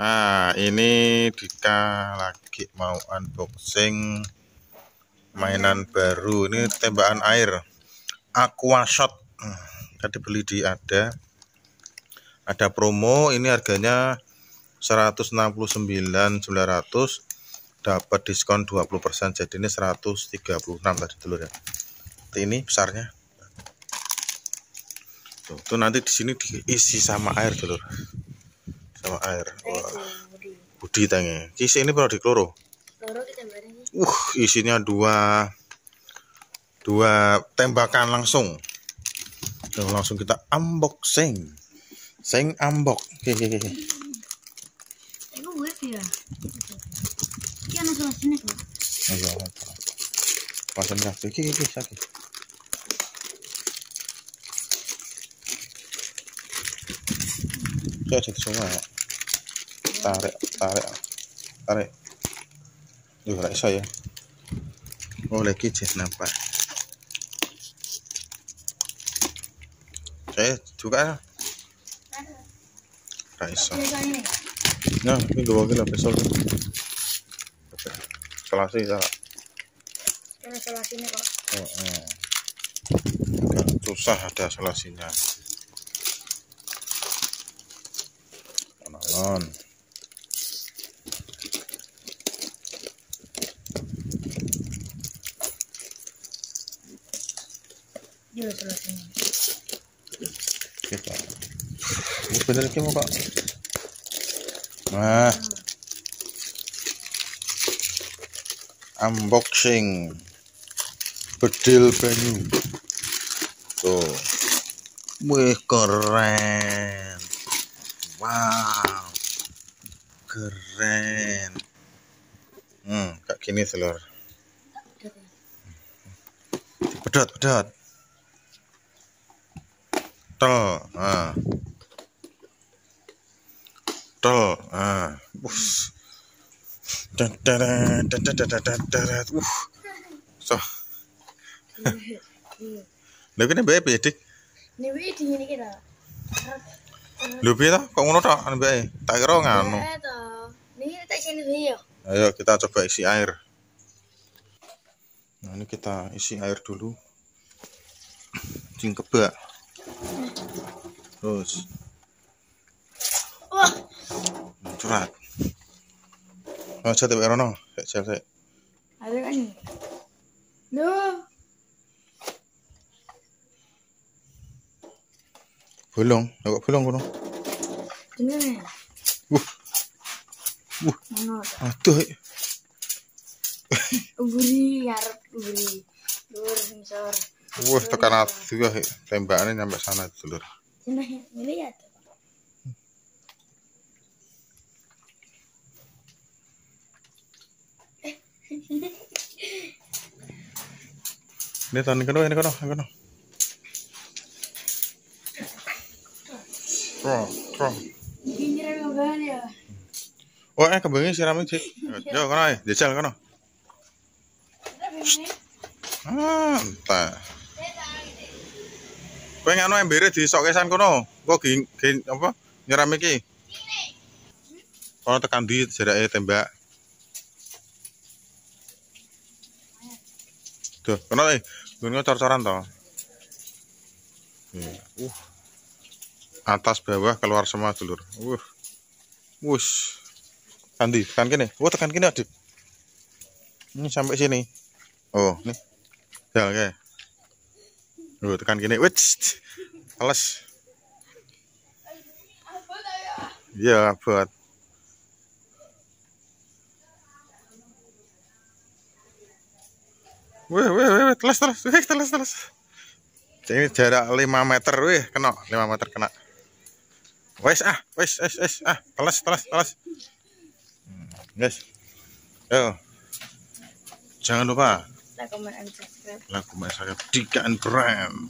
Nah, ini Dika lagi mau unboxing mainan baru. Ini tembakan air Aqua Shot. Hmm, tadi beli di ada ada promo ini harganya 169.900 dapat diskon 20% jadi ini 136 tadi dulu ya. Ini besarnya. Tuh, tuh nanti di sini diisi sama air dulu sama air. Wah. Budi tangi. Kisi ini perlu dikloro. Uh, isinya dua dua tembakan langsung. Tuh, langsung kita unboxing. Sing unbox. Hehehe. Itu web ya. Iki ana selasine kok. Ayo. Pasang kabeh iki iki sakit. Saya jadi semua. Tarik, tarik, tarik. Duh, gak bisa ya. Oh, lagi jet nampak. Saya juga Gak bisa. Biasanya Nah, ini gue lah besok. Selasi ya. ana selasine kok. Oh, oh. Susah ada selasinya. Kenalan. Dia selasine. Kita. Ini mau kok. Nah. Unboxing. Bedil banyu. Tuh. Wih, keren. Wow. Keren. Hmm, kayak gini telur. Pedot, pedot. Tel, ah. Tel, ah. Dan dan Uh. So, lha kene bae piye, Dik? Ini wi dingin iki ta. Lho piye ta? Kok ngono tok bae? Tak kira. Ini tak sini dulu ya. Ayo kita coba isi air. Nah, ini kita isi air dulu. Cing kebak. Terus Wah, curhat. Oh, saya tiba rono. Sik, sik. ada kan ini. Duh, Bolong, kok bolong kono? ini. Wuh, Wuh. Mana? aduh. Uburi ngarep uburi. Dur sensor. Wah, tekan adu ya, tembakannya nyampe sana dulur. Ini ya. tuh. Ini tahun ini kono, ini kono, ini kono. Ngapain ya? Oh, eh kembangnya siramnya sih. Yo, kono ae, jajal kono. Ah, entah. Kowe ngono embere disokke san kono. Kok gi apa nyeram iki? Kono tekan di jarake tembak. Tuh, kono ae. Ngono cor-coran to. Hmm, Uh. Atas bawah keluar semua dulur. Uh. Wush. Kandi, tekan kene. Oh, tekan kene, Adik. Ini sampai sini. Oh, nih. Ya, oke. Oh, tekan kene. Wits. Alas. Iya, buat. Wih, wih, wih, telas, telas, wih, telas, telas. Ini jarak 5 meter, wih, kena, 5 meter kena. Wes ah, wes, wes, wes, ah, telas, telas, telas. Hmm, Guys, yo, jangan lupa Like, comment, and subscribe. lagu saya Dikan Brand.